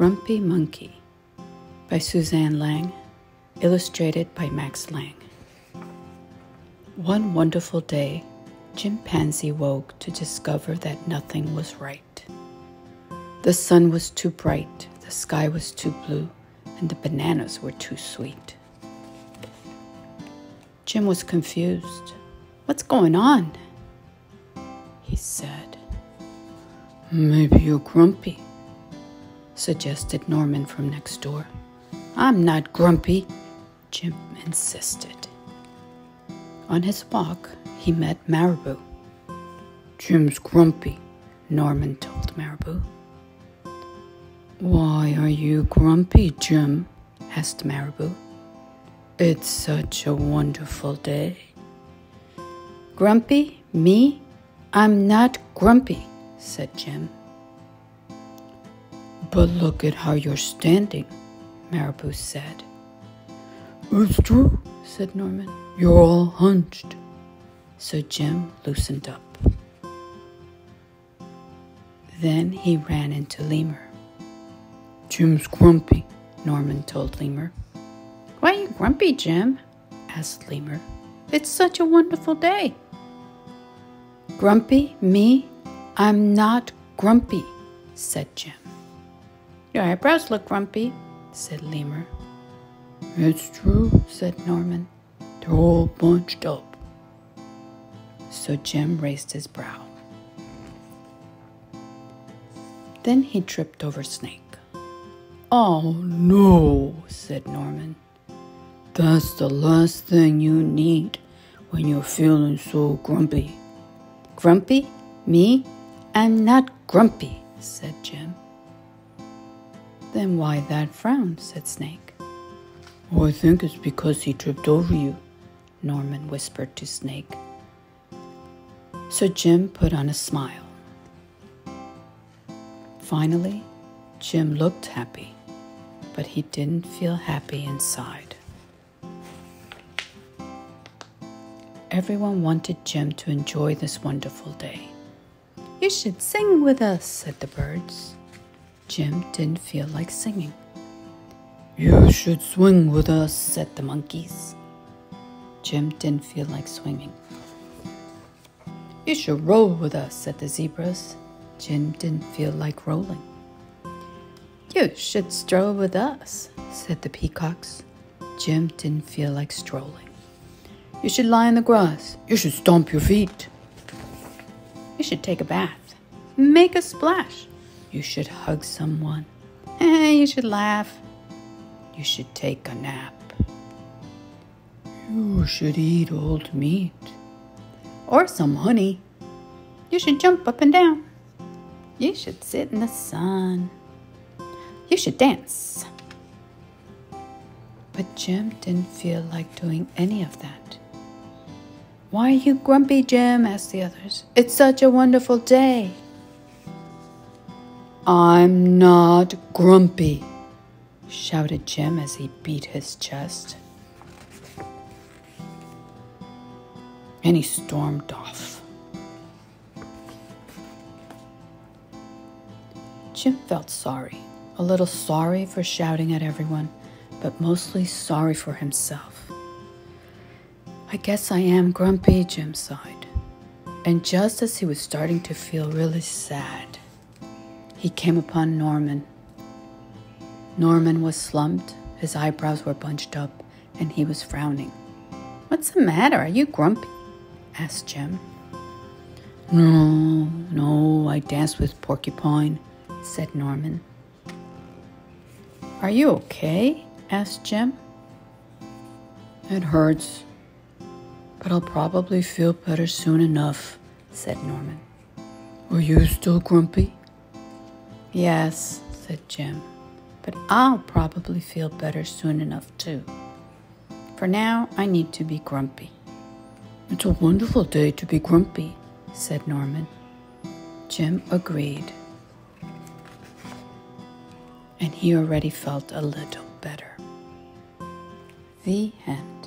Grumpy Monkey by Suzanne Lang, illustrated by Max Lang. One wonderful day, Jim Panzee woke to discover that nothing was right. The sun was too bright, the sky was too blue, and the bananas were too sweet. Jim was confused. What's going on? He said. Maybe you're grumpy, suggested Norman from next door. I'm not grumpy, Jim insisted. On his walk, he met Marabou. Jim's grumpy, Norman told Marabou. Why are you grumpy, Jim? asked Marabou. It's such a wonderful day. Grumpy? Me? I'm not grumpy, said Jim. But look at how you're standing, Marabou said. It's true, said Norman. You're all hunched. So Jim loosened up. Then he ran into Lemur. Jim's grumpy, Norman told Lemur. Why are you grumpy, Jim? asked Lemur. It's such a wonderful day. Grumpy? Me? I'm not grumpy, said Jim. Your eyebrows look grumpy, said Lemur. It's true, said Norman. They're all bunched up. So Jim raised his brow. Then he tripped over Snake. Oh no, said Norman. That's the last thing you need when you're feeling so grumpy. Grumpy? Me? I'm not grumpy, said Jim. Then why that frown? said Snake. Oh, I think it's because he tripped over you, Norman whispered to Snake. So Jim put on a smile. Finally, Jim looked happy, but he didn't feel happy inside. Everyone wanted Jim to enjoy this wonderful day. You should sing with us, said the birds. Jim didn't feel like singing. You should swing with us, said the monkeys. Jim didn't feel like swinging. You should roll with us, said the zebras. Jim didn't feel like rolling. You should stroll with us, said the peacocks. Jim didn't feel like strolling. You should lie in the grass. You should stomp your feet. You should take a bath. Make a splash. You should hug someone. Eh, you should laugh. You should take a nap. You should eat old meat. Or some honey. You should jump up and down. You should sit in the sun. You should dance. But Jim didn't feel like doing any of that. Why are you grumpy, Jim? asked the others. It's such a wonderful day. I'm not grumpy, shouted Jim as he beat his chest. And he stormed off. Jim felt sorry, a little sorry for shouting at everyone, but mostly sorry for himself. I guess I am grumpy, Jim sighed. And just as he was starting to feel really sad, he came upon Norman. Norman was slumped, his eyebrows were bunched up, and he was frowning. What's the matter? Are you grumpy? asked Jim. No, no, I danced with Porcupine, said Norman. Are you okay? asked Jim. It hurts, but I'll probably feel better soon enough, said Norman. Are you still grumpy? Yes, said Jim, but I'll probably feel better soon enough too. For now, I need to be grumpy. It's a wonderful day to be grumpy, said Norman. Jim agreed, and he already felt a little better. The end.